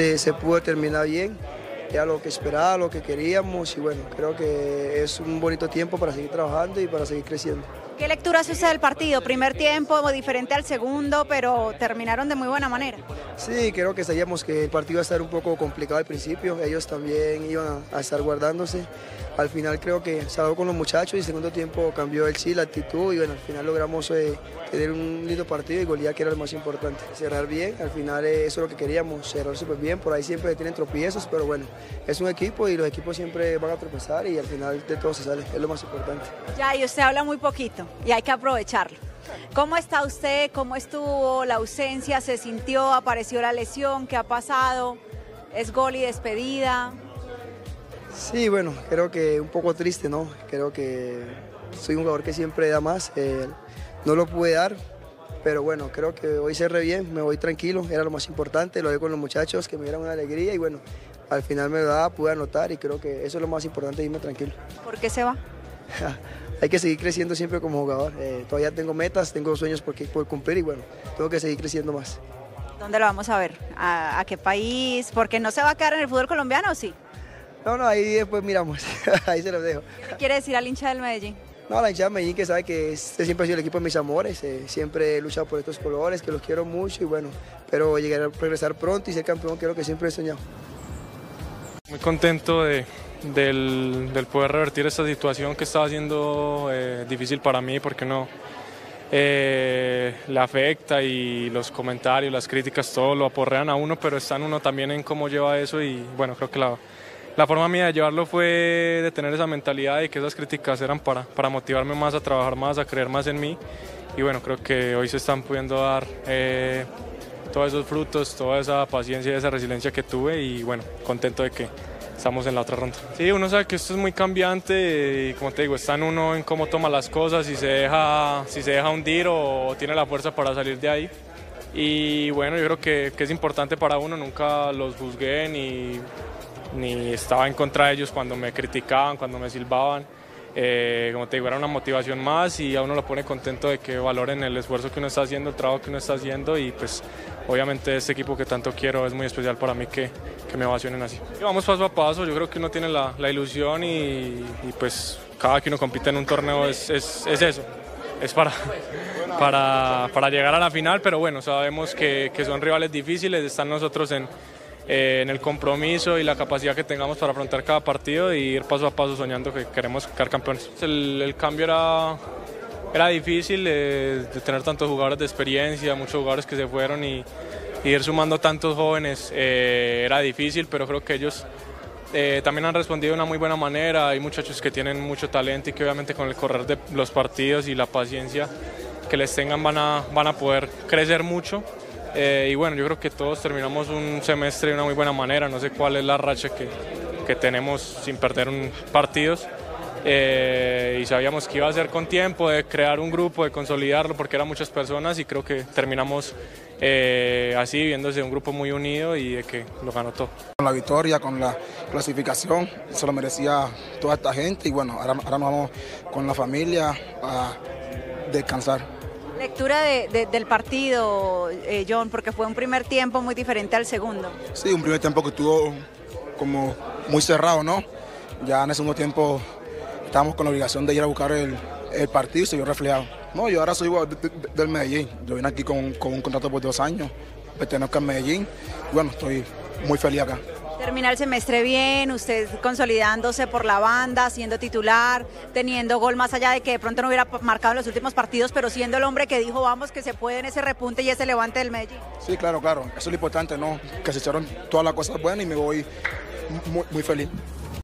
Se pudo terminar bien, era lo que esperaba, lo que queríamos y bueno, creo que es un bonito tiempo para seguir trabajando y para seguir creciendo. ¿Qué lectura hace usted del partido? Primer tiempo diferente al segundo, pero terminaron de muy buena manera. Sí, creo que sabíamos que el partido iba a estar un poco complicado al principio, ellos también iban a, estar guardándose. Al final creo que salgo con los muchachos y el segundo tiempo cambió el sí, la actitud y bueno, al final logramos eh, tener un lindo partido y golear que era lo más importante. Cerrar bien, al final eh, eso es lo que queríamos, cerrar súper bien, por ahí siempre tienen tropiezos, pero bueno, es un equipo y los equipos siempre van a tropezar y al final de todo se sale, es lo más importante. Ya, y usted habla muy poquito y hay que aprovecharlo. ¿Cómo está usted? ¿Cómo estuvo la ausencia? ¿Se sintió? ¿Apareció la lesión? ¿Qué ha pasado? ¿Es gol y despedida? Sí, bueno, creo que un poco triste, ¿no? Creo que soy un jugador que siempre da más. Eh, no lo pude dar, pero bueno, creo que hoy cerré bien, me voy tranquilo, era lo más importante, lo doy con los muchachos, que me dieron una alegría y bueno, al final me lo daba, pude anotar y creo que eso es lo más importante, irme tranquilo. ¿Por qué se va? hay que seguir creciendo siempre como jugador. Eh, todavía tengo metas, tengo sueños por, por, cumplir y bueno, tengo que seguir creciendo más. ¿Dónde lo vamos a ver? ¿A, qué país? Porque no se va a quedar en el fútbol colombiano, ¿o sí? No, no, ahí después miramos, ahí se los dejo. ¿Qué quiere decir al hincha del Medellín? No, la hincha del Medellín que sabe que este siempre ha sido el equipo de mis amores, eh, siempre he luchado por estos colores, que los quiero mucho y bueno, pero llegar a regresar pronto y ser campeón, que es lo que siempre he soñado. Muy contento de, del, poder revertir esta situación que estaba siendo eh, difícil para mí porque no eh, le afecta y los comentarios, las críticas, todo lo aporrean a uno, pero está en uno también en cómo lleva eso y bueno, creo que la, forma mía de llevarlo fue de tener esa mentalidad y que esas críticas eran para, para motivarme más a trabajar más, a creer más en mí. Y bueno, creo que hoy se están pudiendo dar eh, todos esos frutos, toda esa paciencia y esa resiliencia que tuve y bueno, contento de que estamos en la otra ronda. Sí, uno sabe que esto es muy cambiante y como te digo, está en uno en cómo toma las cosas, si se deja, si se deja hundir o tiene la fuerza para salir de ahí. Y bueno, yo creo que, que es importante para uno, nunca los juzgué ni, ni estaba en contra de ellos cuando me criticaban, cuando me silbaban. Eh, como te digo, era una motivación más y a uno lo pone contento de que valoren el esfuerzo que uno está haciendo, el trabajo que uno está haciendo y pues obviamente este equipo que tanto quiero es muy especial para mí que, que me ovacionen así. Vamos paso a paso, yo creo que uno tiene la, la ilusión y, pues cada que uno compite en un torneo es, es, es eso, es para, para, para, llegar a la final, pero bueno, sabemos que, que son rivales difíciles, están nosotros en eh, en el compromiso y la capacidad que tengamos para afrontar cada partido y ir paso a paso soñando que queremos quedar campeones. El, cambio era, era difícil eh, tener tantos jugadores de experiencia, muchos jugadores que se fueron y, ir sumando tantos jóvenes eh, era difícil, pero creo que ellos también han respondido de una muy buena manera. Hay muchachos que tienen mucho talento y que obviamente con el correr de los partidos y la paciencia que les tengan van a, van a poder crecer mucho. Eh, y bueno, yo creo que todos terminamos un semestre de una muy buena manera. No sé cuál es la racha que, que tenemos sin perder un, partidos. Eh, y sabíamos que iba a ser con tiempo, de crear un grupo, de consolidarlo, porque eran muchas personas y creo que terminamos eh, así, viéndose un grupo muy unido y de que lo ganó todo. Con la victoria, con la clasificación, se lo merecía toda esta gente y bueno, ahora, ahora nos vamos con la familia a descansar. Lectura del partido, eh, John, porque fue un primer tiempo muy diferente al segundo. Sí, un primer tiempo que estuvo como muy cerrado, ¿no? Ya en el segundo tiempo estábamos con la obligación de ir a buscar el, partido y se vio reflejado. No, yo ahora soy del Medellín. Yo vine aquí con, un contrato por dos años, pertenezco a Medellín. Y bueno, estoy muy feliz acá. Termina el semestre bien, usted consolidándose por la banda, siendo titular, teniendo gol más allá de que de pronto no hubiera marcado en los últimos partidos, pero siendo el hombre que dijo, vamos, que se puede en ese repunte y ese levante del Medellín. Sí, claro, claro, eso es lo importante, ¿no? Que se echaron todas las cosas buenas y me voy muy, muy feliz.